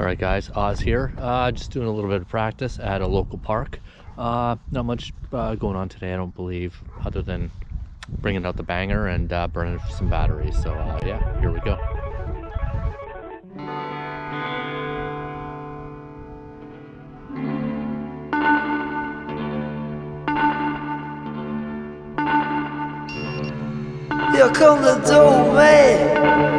All right, guys, Oz here. Uh, just doing a little bit of practice at a local park. Uh, not much uh, going on today, I don't believe, other than bringing out the banger and uh, burning some batteries. So uh, yeah, here we go. Here come the dope man.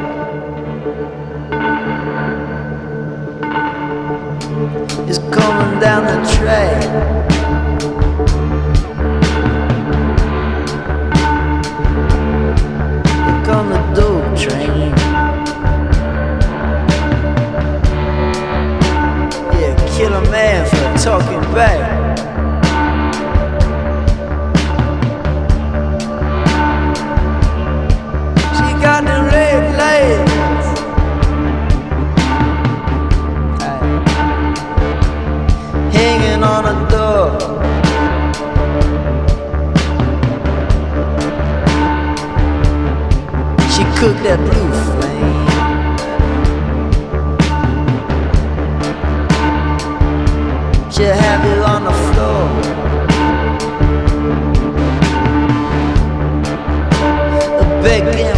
Back. She got the red lights. Aye. Hanging on a door. She cooked that blue They